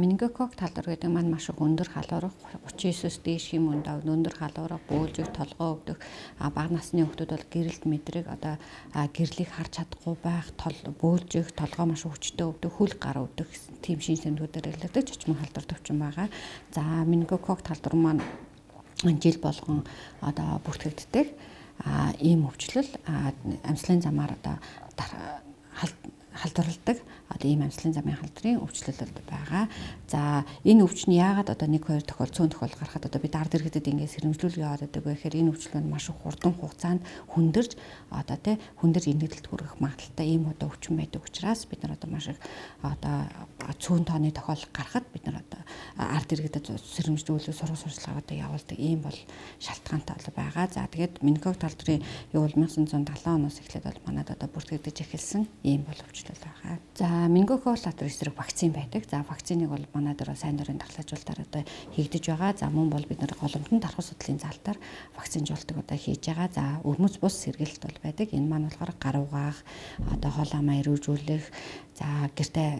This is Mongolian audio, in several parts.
менингокок талдар гэдэг маань маш их өндөр халуурах 39-с дээш юм өндөө өндөр халуурах бөөлжиг толгоо өвдөх бага насны хүмүүс бол гэрэлт мэдрэг одоо гэрлийг харж чадахгүй байх тол бөөлжиг толгоо маш хүчтэй өвдөх хүл гар өвдөх тийм шин сэмдүүдээр илэрдэг чичмэн халдвар төвчин байгаа. За менингокок талдар маань жил болгон одоо бүртгэгддэг ийм өвчлөл амьслын замаар одоо халдварладаг одоо ийм амьслын замын халдрын өвчлөлд байгаа. За энэ өвч нь яагаад одоо 1 2 тохиол цөөн тохиол гарахад одоо бид ард иргэдэд ингээд сэрэмжлүүлгээ яваад байдаг вэ гэхээр энэ өвчлөл нь маш их хурдан хугацаанд хүндэрж одоо тий хүндэрж инээдэлт хүрэх магадaltaй ийм одоо өвчин байдаг учраас бид нар одоо маш их одоо цөөн тооны тохиол гарахад бид нар одоо ард иргэдэд сэрэмжлүүлэг сурах сурчлагаа одоо явуулдаг ийм бол шалтгаантай бол байгаа. За тэгээд Минког талдрын юу бол 1970 оноос эхлээд бол манад одоо бүртгэгдэж эхэлсэн ийм бол өвчлөл байгаа. За Мингокол татвар эсрэг вакцин байдаг. За вакциныг бол манай дээр сайн дурын дархлаажуулалтаар одоо хийгдэж байгаа. За мөн бол бид нар голомтон тархас судлалын залтаар вакцинжуулдаг одоо хийж байгаа. За өрмөц бус сэргээлт бол байдаг. Энэ маань болохоор гар угаах, одоо хоол амаа эрүүжүүлэх, за гэртээ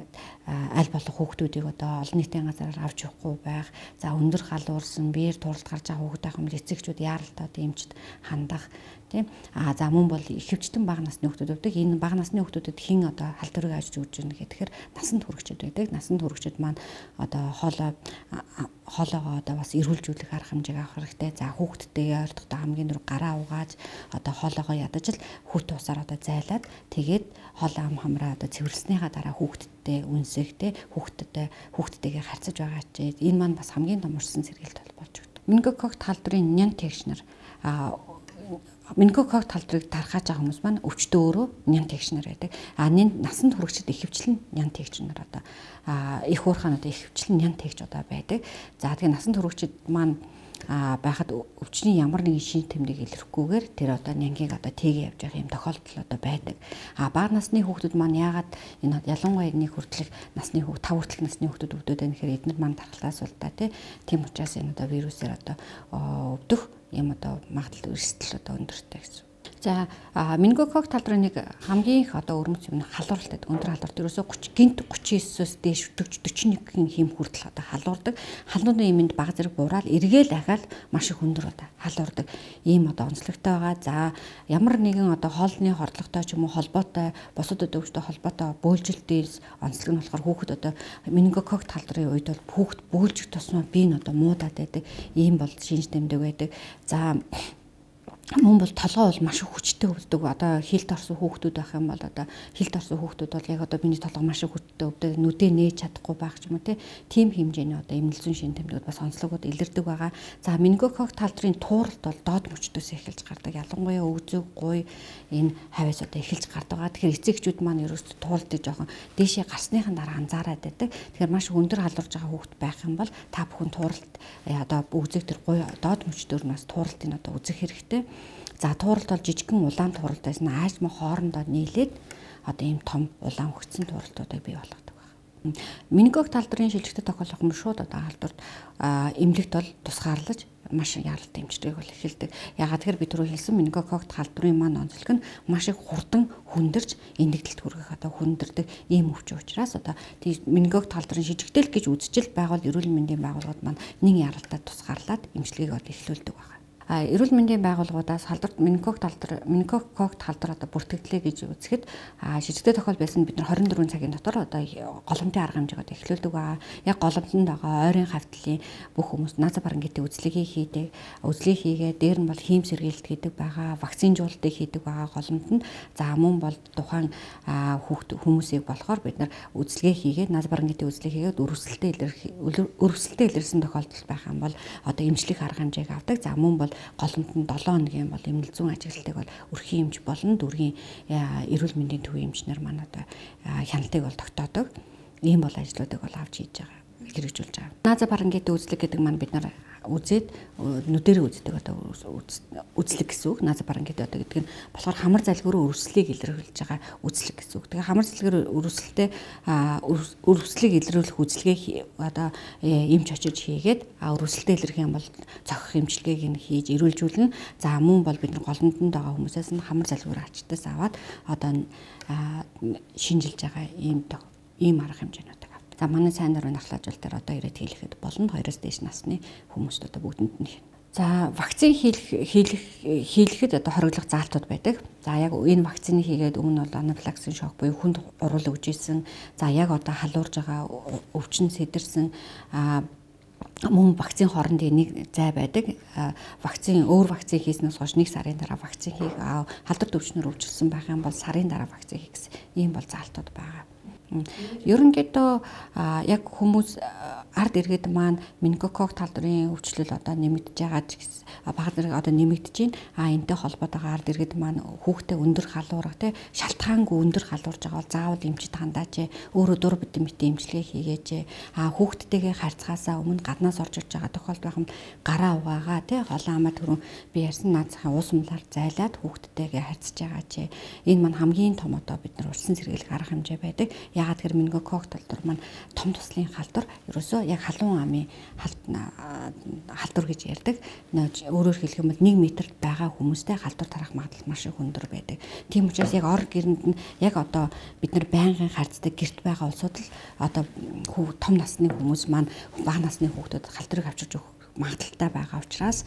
аль болох хүүхдүүдийг одоо олон нийтийн газараар авч явахгүй байх. За өндөр халуурсан биеэр туралд гарч байгаа хүүхдүүд ахын эцэгчүүд яаралтай одоо эмчд хандах тийм. А за мөн бол ихэвчлэн бага насны хүүхдүүд өвдөг энэ бага насны хүүхдүүдэд хэн одоо халдварыг ажиж өгч ирнэ гэхээр насанд хүрэгчд байдаг. Насанд хүрэгчд маань одоо хоолой хоолоогоо одоо бас эрүүлжүүлэх арга хэмжээг авах хэрэгтэй за хүүхдтэйгээ ойртохдоо хамгийн дөрөв гараа угааж одоо хоолоогоо ядаж л хүүт усаар одоо зайлаад тэгээд хоол ам хамраа одоо цэвэрлснийхаа дараа хүүхдтэй үнсэх те хүүхдтэй хүүхдтэйгээ харьцаж байгаа ч энэ маань бас хамгийн том урьдчилан сэргээлт болж өгдөг. Мингокок талдрын нян тэгшнэр Минкокок талдрыг тархаж байгаа хүмүүс маань өвчтөө өөрөө нян тэгшнэр байдаг. А нэн насанд хүрэгчд ихэвчлэн нян тэгшнэр одоо их уурхаан одоо ихэвчлэн нян тэгж одоо байдаг. За тэгээ насанд хүрэгчд маань байхад өвчний ямар нэгэн шин тэмдэг илэрхгүйгээр тэр одоо нянгийг одоо тэгээ явж байгаа юм тохиолдол одоо байдаг. А бага насны хүүхдүүд маань яагаад энэ ялангуяа нэг хүртэлх насны хүүхд тав хүртэлх насны хүүхдүүд өвдөд байна гэхээр эднэр маань тархалтаас та тийм учраас энэ одоо вирусээр одоо өвдөх юм одоо магадлал эрсдэл одоо өндөртэй гэсэн. За менингокок талдрын нэг хамгийн их одоо өрмөц юм халууралтай өндөр халуурт ерөөсө 30 гинт 39-оос дээш 41-ийн хэм хүртэл одоо халуурдаг. Халуурны юмд баг зэрэг буураад эргээл ахаал маш их өндөр одоо халуурдаг. Ийм одоо онцлогтой байгаа. За ямар нэгэн одоо хоолны хордлоготой ч юм уу холбоотой бусад өдөвчтэй холбоотой бөөлжилтээс онцлог нь болохоор хүүхэд одоо менингокок талдрын үед бол хүүхэд бөөлжих тусмаа би нь одоо муудаад байдаг. Ийм бол шинж тэмдэг байдаг. За мөн бол толгой бол маш их хүчтэй өвддөг. Одоо хилд орсон хүүхдүүд байх юм бол одоо хилд орсон хүүхдүүд бол яг одоо миний толгой маш их хүчтэй өвдөг. Нүдээ нээж чадахгүй байх ч юм уу тийм хэмжээний одоо эмнэлзэн шин тэмдгүүд бас онцлогуд илэрдэг байгаа. За менингокок талдрын тууралт бол доод мөчтөөс эхэлж гардаг. Ялангуяа өвзөг, гуй энэ хавьяас одоо эхэлж гардаг. Тэгэхээр эцэгчүүд маань ерөөсө тууралтыг жоохон дээшээ гарсныхан дараа анзаараад байдаг. Тэгэхээр маш өндөр халуурж байгаа хүүхд байх юм бол та бүхэн тууралт э, одоо өвзөг тэр гуй доод мөчтөөр нас тууралтыг одоо үзэх хэрэгтэй. За тууралт бол жижигхэн улаан тууралт байсан. Ааж мо хоорондоо нийлээд одоо ийм том улаан хөгцсөн тууралтуудыг бий болгодог байна. Мингог талдрын шилжигтэй тохиолох юм шууд одоо халдварт эмнэлэгт бол тусгаарлаж маш яралтай эмчилгээг бол эхэлдэг. Ягаад тэгэхээр би түрүү хэлсэн менингококт халдварын маань онцлог нь маш их хурдан хүндэрч эндэгдэлт хүргэх одоо хүндэрдэг ийм өвчин учраас одоо менингококт халдварын шижигдэл гэж үзчихэл байгуул эрүүл мэндийн байгууллагууд маань нэг яралтай тусгаарлаад эмчилгээг бол эхлүүлдэг байна эрүүл мэндийн байгууллагуудаас халдварт менингокок талдар менингококк талдар одоо бүртгэгдлээ гэж үзэхэд шижигдээ тохиол байсан бид нар 24 цагийн дотор одоо голомтын арга хэмжээг одоо эхлүүлдэг байгаа. Яг голомтонд байгаа ойрын хавтлын бүх хүмүүс назар барангитын үзлэгийг хийдэг. Үзлийг хийгээ дээр нь бол хийм сэргээлт хийдэг байгаа. Вакцинжуулалтыг хийдэг байгаа голомтонд. За мөн бол тухайн хүүхд хүмүүсийг болохоор бид нар үзлэгээ хийгээд назар барангитын үзлийг хийгээд өрөвсөлтөд өрөвсөлтөд илэрсэн тохиолдол байх юм бол одоо эмчлэх арга хэмжээг авдаг. За мөн бол голомт нь 7 хоногийн бол эмнэл зүүн ажиглалтыг бол өрхийн эмч болон дүүргийн эрүүл мэндийн төвийн эмчнэр маань одоо хяналтыг бол тогтоодог. Ийм бол ажлуудыг бол авч хийж байгаа хэрэгжүүлж байгаа. Нааза барангит үзлэг гэдэг маань бид нар үзээд нүдэрээ үздэг одоо үзлэг гэсэн үг. Нааза барангит одоо гэдэг нь болохоор хамар залгиуруу өрсөлийг илэрхийлж байгаа үзлэг гэсэн үг. Тэгээ хамар залгиур өрсөлтөө өрсөлийг илэрхийлэх үзлэгээ одоо эмч очиж хийгээд өрсөлтөө илэрхийлэх юм бол цохих эмчилгээг нь хийж эрүүлжүүлнэ. За мөн бол бид нар голомтонд байгаа хүмүүсээс нь хамар залгиур ачтаас аваад одоо шинжилж байгаа ийм ийм арга хэмжээнүүд За манай сайн дурын дархлаажуул дээр одоо ирээд хийлэхэд болно. Хоёроос дээш насны хүмүүст одоо бүгдэнд нь За вакцин хийх хийх хийлэхэд одоо хориглох заалтууд байдаг. За яг энэ вакцины хийгээд өмнө бол анафилаксин шок буюу хүнд урал өгж исэн. За яг одоо халуурж байгаа өвчин сэтэрсэн мөн вакцин хоорондын нэг зай байдаг. Вакцин өөр вакцин хийснээс хойш нэг сарын дараа вакцин хийх халдвар төвчнөр өвчлсөн байх юм бол сарын дараа вакцин хийх гэсэн ийм бол заалтууд байгаа. Ерөнхийдөө яг хүмүүс ард иргэд маань менингокок талдрын өвчлөл одоо нэмэгдэж байгаа ч гэсэн баг зэрэг одоо нэмэгдэж байна. А энтэй холбоотойгоо ард иргэд маань хүүхдээ өндөр халуурга тий шалтгаангүй өндөр халуурж байгаа бол заавал эмчит хандаач өөрөө дур битэн мэт эмчилгээ хийгээч. А хүүхдтэйгээ харьцахаасаа өмнө гаднаас орж иж байгаа тохиолдол байх юм гараа угаагаа тий холон амаа төрөн би ярьсан наацхан уус млаар зайлаад хүүхдтэйгээ харьцаж байгаа чи энэ маань хамгийн том одоо бид нар улсын сэргийлэх арга хэмжээ байдаг. Ягаад тэр менингокок талдар маань том туслын халдвар ерөөсөө яг халуун амын халдвар гэж ярьдаг. Өөрөөр хэлэх юм бол 1 метрт байгаа хүмүүстэй халдвар тарах магадлал маш их өндөр байдаг. Тийм учраас яг ор гэрэнд нь яг одоо бид нар байнгын харцдаг гэрт байгаа улсууд л одоо том насны хүмүүс маань бага насны хүүхдүүд халдварыг авчирч өгөх магадaltaй байгаа учраас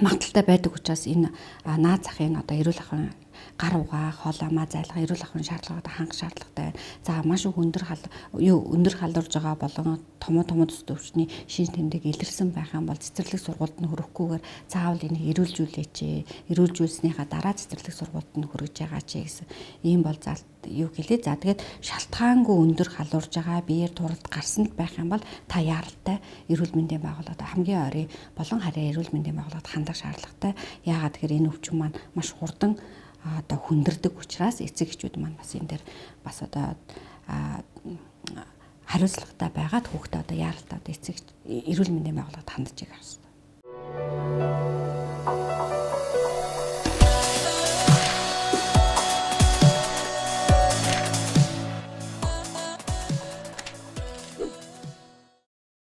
магадaltaй байдаг учраас энэ наад захын одоо эрүүл ахуйн гар угаа, хоол амаа зайлах, эрүүл ахуйн шаардлагатай хангах шаардлагатай байна. За маш их өндөр хал юу өндөр халдварж байгаа болон томоо томоо төс төвчний шин тэмдэг илэрсэн байх юм бол цэцэрлэг сургуульд нь хөрөхгүйгээр заавал энийг эрүүлжүүлээч. Эрүүлжүүлснийхаа дараа цэцэрлэг сургуульд нь хөргөж байгаа ч гэсэн ийм бол залт юу гэлээ. За тэгээд шалтгаангүй өндөр халуурж байгаа биеэр туралд гарсанд байх юм бол та яаралтай эрүүл мэндийн байгууллагад хамгийн ойрын болон харьяа эрүүл мэндийн байгууллагад хандах шаардлагатай. Яагаад тэгэхээр энэ өвчин маань маш хурдан одоо хүндэрдэг учраас эцэг эхчүүд маань бас энэ дээр бас одоо хариуцлагатай байгаад хүүхдээ одоо яаралтай одоо эцэг эрүүл мэндийн байгууллагад хандж байгаа юм.